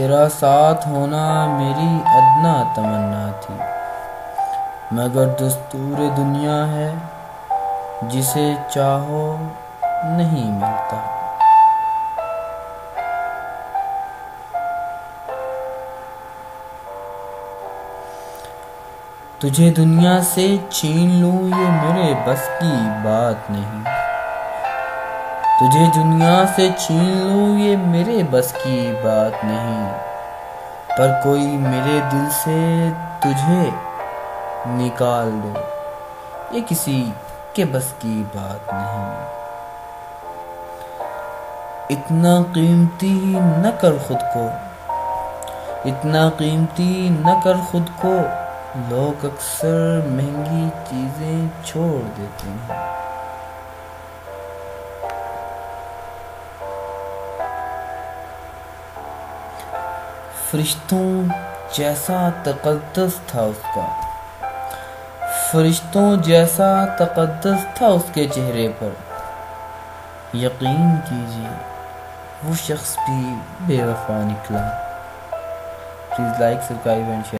तेरा साथ होना मेरी अदना तमन्ना थी। मगर दस्तूर दुनिया है, जिसे चाहो नहीं मिलता। तुझे दुनिया से छीन लूँ, ये मेरे बस की बात नहीं। तुझे दुनिया से छीन लूँ, ये मेरे बस की बात नहीं। पर कोई मेरे दिल से तुझे निकाल दो, ये किसी के बस की बात नहीं। इतना कीमती न कर खुद को, इतना कीमती न कर खुद को, लोग अक्सर महँगी चीज़ें छोड़ देते हैं। फरिश्तों जैसा तकदस था उसका। फरिश्तों जैसा तकदस था उसके चेहरे पर। यकीन कीजिए, वो शख्स भी बेवफा निकला। Please like, subscribe and share.